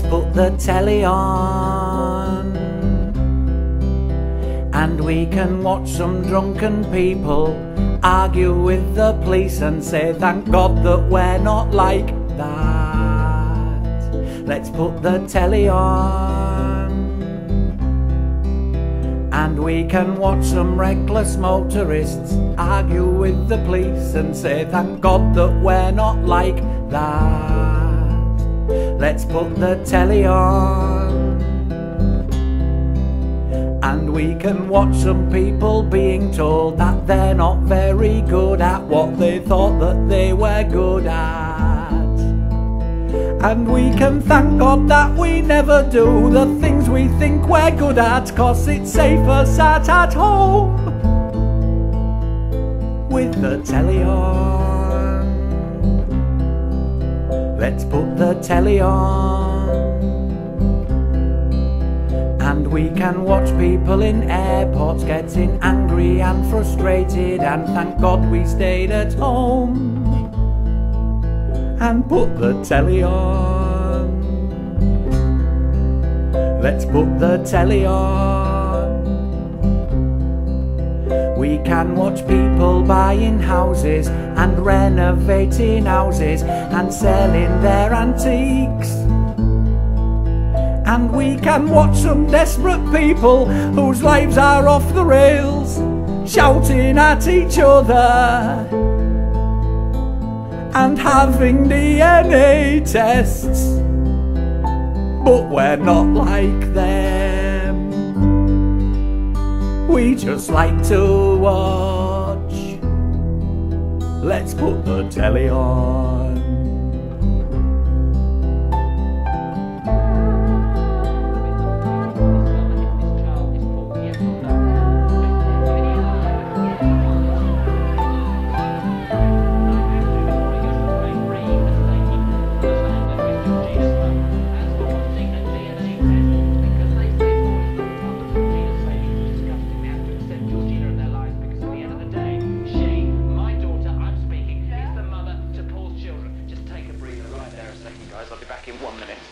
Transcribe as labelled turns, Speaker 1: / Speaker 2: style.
Speaker 1: put the telly on. And we can watch some drunken people argue with the police and say, thank God that we're not like that. Let's put the telly on. And we can watch some reckless motorists argue with the police and say, thank God that we're not like that. Let's put the telly on. And we can watch some people being told that they're not very good at what they thought that they were good at. And we can thank God that we never do the things we think we're good at, cause it's safer sat at home with the telly on. Let's put the telly on. And we can watch people in airports getting angry and frustrated, and thank God we stayed at home and put the telly on. Let's put the telly on. Can watch people buying houses and renovating houses and selling their antiques. And we can watch some desperate people whose lives are off the rails, shouting at each other and having DNA tests. But we're not like them. We just like to watch. Let's put the telly on. back in one minute.